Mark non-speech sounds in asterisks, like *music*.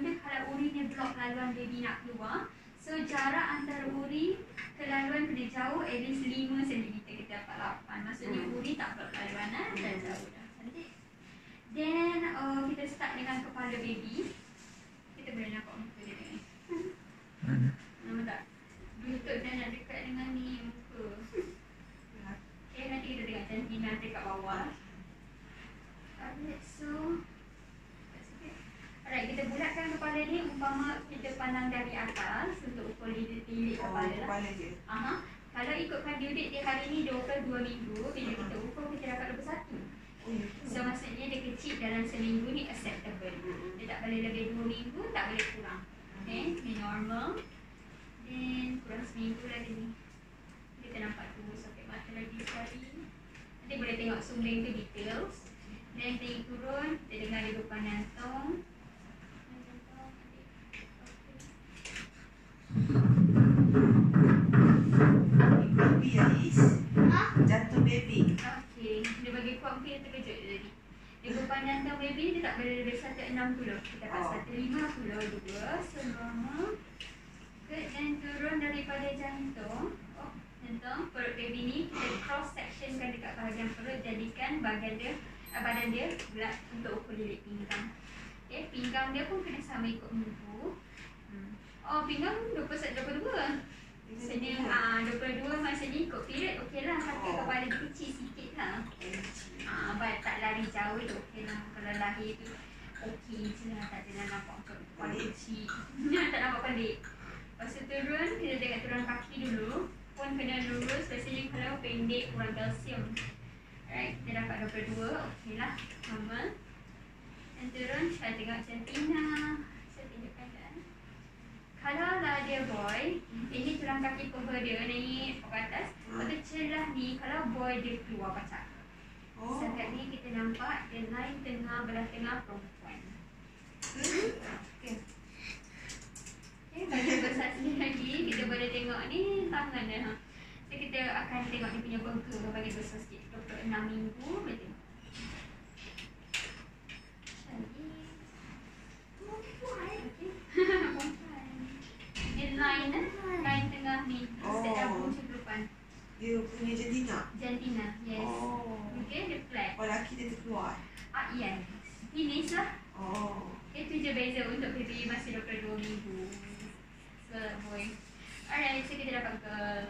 dia kalau uri ni block laluan baby nak keluar. So jarak antara uri ke laluan kena jauh at least 5 cm kita dapat 8. Maksudnya Hmm. uri tak block laluan lah. Dah jauh dah. Cantik. Then uh, kita start dengan kepala baby. Kita boleh nampak muka dia ni. Nampak tak? Lutut dah nak dekat dengan ni muka. Okay, nanti kita tengok jantina dekat bawah. Alright, so Alright, kita bulatkan kepala ni umpama kita pandang dari atas untuk ukur lilit, lilit Oh, kepala lah. kepala dia. Aha. Kalau ikutkan due date dia hari ni dia ukur 2 minggu, bila kita ukur kita dapat 21. Oh, ya. So maksudnya dia kecil dalam seminggu ni acceptable. Dia tak boleh lebih 2 minggu, tak boleh kurang. Okay, ni normal. Then kurang seminggu lagi ni. Kita nampak tu soket mata lagi sekali. Nanti boleh tengok sumbing tu details. Then tinggi turun, kita dengar dia depan jantung. Dia terkejut tadi. Dia jantung baby dia tak boleh lebih 160. Kita dapat Oh. 150 so normal. Good, then turun daripada jantung. Oh, jantung, perut baby ni kita cross section kan dekat bahagian perut jadikan bahagian dia, uh, badan dia bulat untuk ukur lilit pinggang. Okay, pinggang dia pun kena sama ikut minggu. Hmm. Oh, pinggang 20 22. Maksudnya ah 22 maksudnya ikut period okey lah Tapi Oh. kepala dia kecil sikit lah. Ah, but tak lari jauh tu. Okey lah Kalau lahir tu okey je lah. Tak ada nampak ke kepala *laughs* kecil Tak nampak pelik Lepas tu turun kita tengok turun kaki dulu. Pun kena lurus biasanya kalau pendek kurang kalsium Alright kita dapat 22 okey lah normal Dan turun saya tengok jantina Saya tunjukkan kan kalau lah dia boy, ini tulang kaki paha dia naik ke atas. Lepas tu celah ni, kalau boy dia keluar pacak. Oh. Setakat ni kita nampak dia line tengah belah tengah perempuan. Okay. Okay, bagi besar sini lagi, kita boleh tengok ni tangan dia. Ha. So, kita akan tengok dia punya burger bagi besar sikit. 26 minggu, boleh tengok. Cantik. Perempuan. Okay. Perempuan. Dia line eh. Line tengah ni. Oh. Set tabung ceklupan. Dia punya jantina. Jantina. Yes. Oh. Okay, dia flat. Oh, laki dia terkeluar. Ah, yes. Finish lah. Oh. Itu je beza untuk baby masih 22 minggu. Girl boy. Alright, so kita dapat girl.